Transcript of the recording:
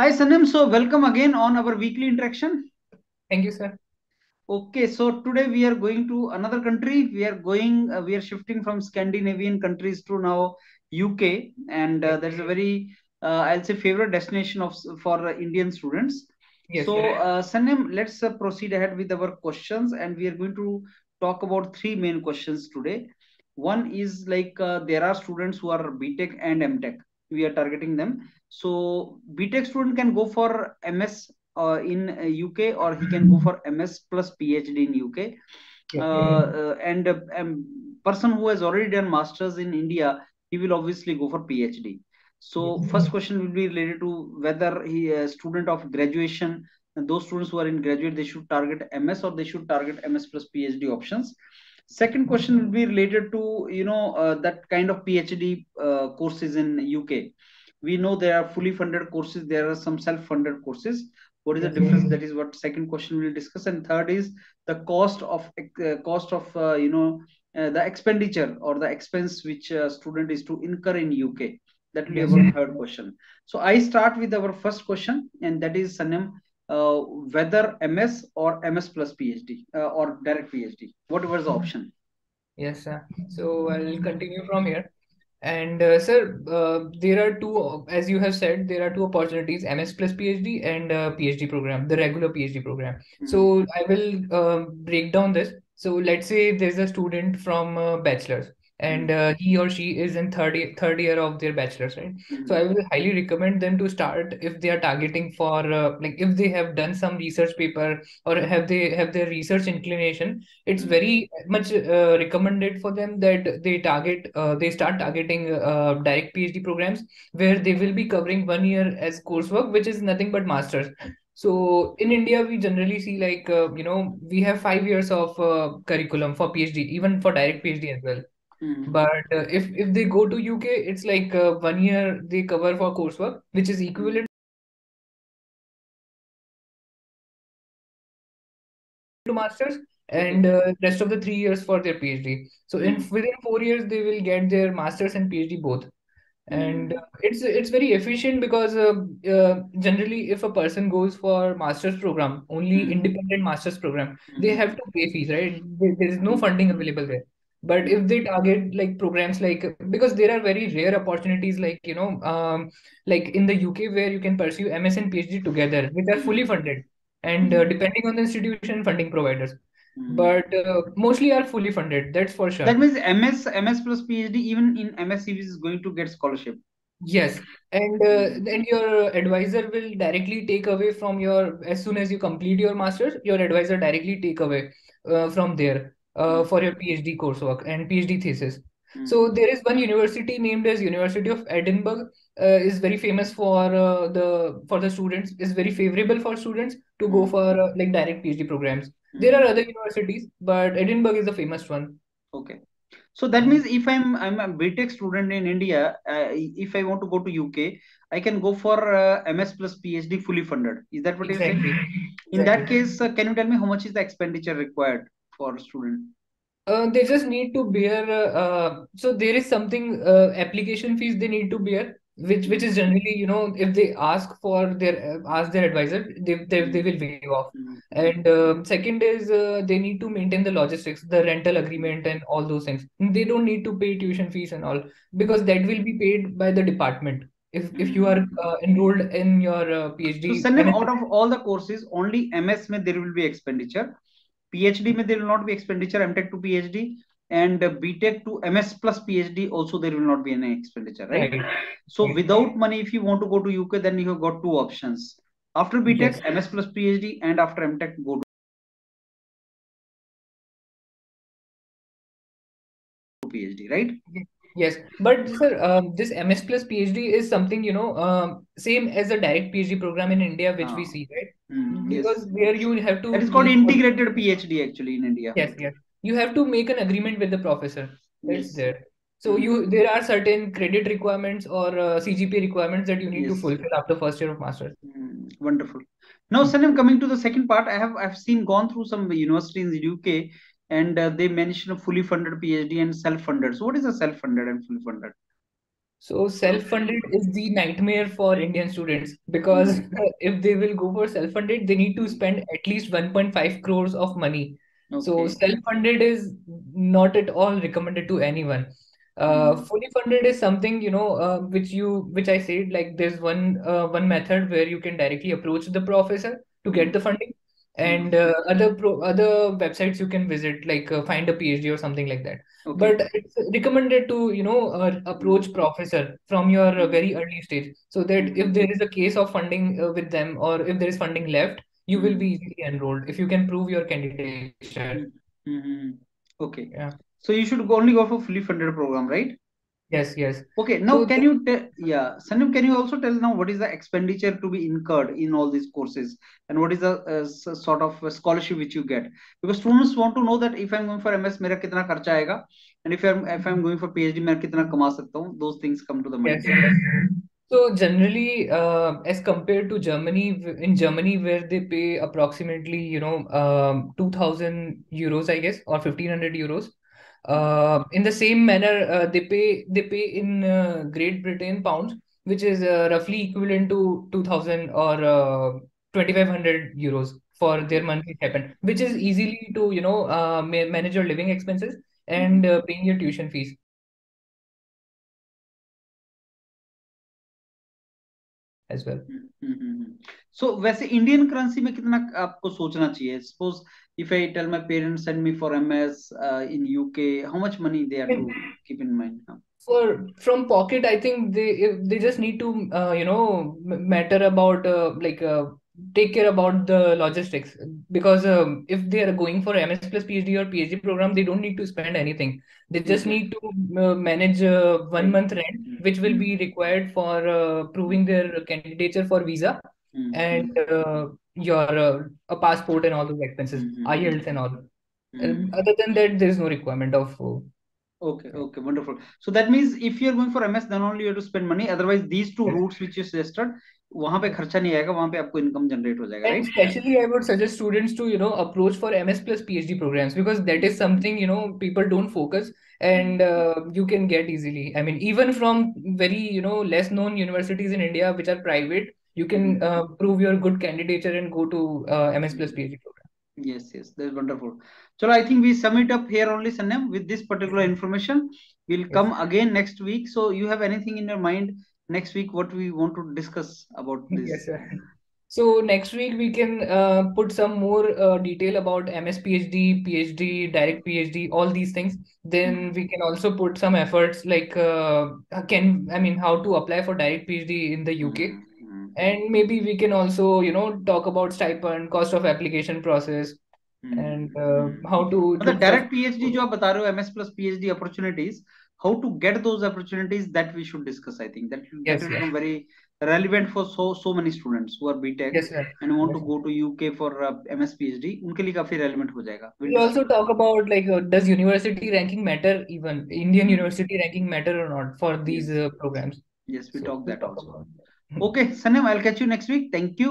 Hi, Sanam. So, welcome again on our weekly interaction. Thank you, sir. Okay, so today we are going to another country. We are going, uh, we are shifting from Scandinavian countries to now UK, and uh, that's a very, uh, I'll say, favorite destination of for uh, Indian students. Yes, So, uh, Sanam, let's uh, proceed ahead with our questions, and we are going to talk about three main questions today. One is like uh, there are students who are BTech and MTech. We are targeting them. So BTech student can go for MS uh, in uh, UK or he can go for MS plus PhD in UK. Uh, uh, and uh, um, person who has already done masters in India, he will obviously go for PhD. So first question will be related to whether he a student of graduation, those students who are in graduate, they should target MS or they should target MS plus PhD options. Second question will be related to you know uh, that kind of PhD uh, courses in UK. We know there are fully funded courses. There are some self-funded courses. What is the difference? That is what second question we'll discuss. And third is the cost of uh, cost of uh, you know uh, the expenditure or the expense which a student is to incur in UK. That will be our third question. So I start with our first question, and that is Sanam, uh, whether MS or MS plus PhD uh, or direct PhD, whatever is the option. Yes, sir. So I'll continue from here. And uh, sir, uh, there are two, as you have said, there are two opportunities, MS plus PhD and uh, PhD program, the regular PhD program. Mhm. So I will um, break down this. So let's say there's a student from uh, bachelor's and uh, he or she is in third year, third year of their bachelor's, right? So I Mhm. will highly recommend them to start if they are targeting for uh, like if they have done some research paper or have they have their research inclination, it's Mhm. very much uh, recommended for them that they target uh, they start targeting uh, direct PhD programs where they will be covering one year as coursework, which is nothing but masters. So in India, we generally see like uh, you know we have five years of uh, curriculum for PhD, even for direct PhD as well. Mhm. But uh, if if they go to UK, it's like uh, one year they cover for coursework, which is equivalent to masters, and uh, rest of the three years for their PhD. So in Mhm. within four years, they will get their masters and PhD both. And Mhm. uh, it's it's very efficient because uh, uh, generally, if a person goes for master's program, only Mhm. independent master's program, they have to pay fees, right? There, is no funding available there. But if they target like programs like because there are very rare opportunities like you know um, like in the UK where you can pursue MS and PhD together, which are fully funded, and uh, Mhm. depending on the institution, funding providers, Mhm. but uh, mostly are fully funded. That's for sure. That means MS MS plus PhD even in MS series is going to get scholarship. Yes, and uh, and your advisor will directly take away from your as soon as you complete your master's, your advisor directly take away uh, from there uh, for your PhD coursework and PhD thesis. So Mhm. there is one university named as University of Edinburgh uh, is very famous for uh, the for the students is very favorable for students to go Mhm. for uh, like direct PhD programs. There Mhm. are other universities, but Edinburgh is the famous one. Okay. So that means if I'm I'm a BTech student in India, uh, if I want to go to UK, I can go for uh, MS plus PhD fully funded. Is that what you're saying? Exactly. In that case, uh, can you tell me how much is the expenditure required for a student? Uh, they just need to bear. Uh, uh, so there is something uh, application fees they need to bear, which which is generally you know if they ask for their uh, ask their advisor, they they, they will waive off. Mhm. And uh, second is uh, they need to maintain the logistics, the rental agreement, and all those things. They don't need to pay tuition fees and all because that will be paid by the department. If if you are uh, enrolled in your uh, So PhD, Salim, MS out of all the courses, only MS में there will be expenditure. PhD में there will not be expenditure. MTech to PhD and BTech to MS plus PhD also there will not be any expenditure, right? right. So without money, if you want to go to UK, then you have got two options. After BTech, Yes. MS plus PhD, and after MTech, go to PhD, right? Yes, but sir, um, this MS plus PhD is something, you know, um, same as a direct PhD program in India, which we Ah, see, right? Mm, yes. Because there you have to It is called integrated PhD actually in India. yes, yes, you have to make an agreement with the professor. That's Yes. there. So you there are certain credit requirements or uh, CGPA requirements that you need to fulfill after first year of master's. Mm, wonderful. Now, Salim, coming to the second part, I have I've seen gone through some universities in the UK, and uh, they mention a fully funded PhD and self-funded. So, what is a self-funded and fully funded? So self-funded is the nightmare for Indian students because if they will go for self-funded, they need to spend at least 1.5 crores of money. So self-funded is not at all recommended to anyone. Uh, Mm. fully funded is something, you know, uh, which you, which I said, like there's one, uh, one method where you can directly approach the professor to get the funding, and uh, other pro, other websites you can visit, like uh, find a PhD or something like that. Okay. But it's recommended to, you know, uh, approach professor from your uh, very early stage, so that if there is a case of funding uh, with them or if there is funding left, you will be easily enrolled if you can prove your candidature. Mm-hmm. Okay. Yeah. So you should only go for fully funded program, right? Yes, yes. Okay, now so can you tell, yeah, Sanam? can you also tell now what is the expenditure to be incurred in all these courses and what is the uh, sort of scholarship which you get? Because students want to know that if I'm going for MS, मेरा कितना खर्चा आएगा and if I'm if I'm going for PhD, मैं कितना कमा सकता Those things come to the mind. Yes. So generally, uh, as compared to Germany, in Germany where they pay approximately, you know, um, 2,000 euros, I guess, or 1,500 euros uh, in the same manner, uh, they pay they pay in uh, Great Britain pounds, which is uh, roughly equivalent to 2000 or uh, 2500 euros for their monthly stipend, which is easily to, you know, uh, manage your living expenses and uh, paying your tuition fees. As well so वैसे Indian currency में कितना आपको सोचना चाहिए? Suppose if I tell my parents send me for MS in UK how much money they are to keep in mind For from pocket, I think they they just need to uh, you know matter about uh, like uh, take care about the logistics because um, if they are going for MS plus PhD or PhD program, they don't need to spend anything. They just need to uh, manage uh, one month rent, which will be required for uh, proving their candidature for visa Hmm. and uh, your uh, a passport and all those expenses, Mhm. IELTS and all. Hmm. And other than that, there is no requirement of. Uh, Okay, okay, wonderful. So that means if you're going for MS, then only you have to spend money. Otherwise, these two routes which you suggested, वहां पे खर्चा नहीं आएगा, वहां पे आपको income generate हो जाएगा, And right? especially, I would suggest students to, you know, approach for MS plus PhD programs because that is something, you know, people don't focus and uh, you can get easily. I mean, even from very, you know, less known universities in India, which are private, you can uh, prove your good candidature and go to uh, MS plus PhD program. Yes, yes, that's wonderful. Chalo, I think we sum it up here only, Sanyam, with this particular information. We'll Yes. come again next week. So you have anything in your mind next week? What we want to discuss about this? Yes, sir. So next week we can uh, put some more uh, detail about MS PhD, PhD, direct PhD, all these things. Then we can also put some efforts like uh, can I mean how to apply for direct PhD in the UK. Hmm. And maybe we can also, you know, talk about stipend, cost of application process, Hmm. and uh, how to मतलब look for direct PhD जो आप बता रहे हो MS plus PhD opportunities how to get those opportunities that we should discuss i think. That will yes, get yes. very relevant for so so many students who are btech yes, and want yes. to go to uk for uh, ms phd unke liye काफी relevant ho jayega we we'll also talk about like uh, does university ranking matter even? Indian university ranking matter or not for these uh, programs? Yes we so, talk that we'll talk also. okay sanam i'll catch you next week. Thank you.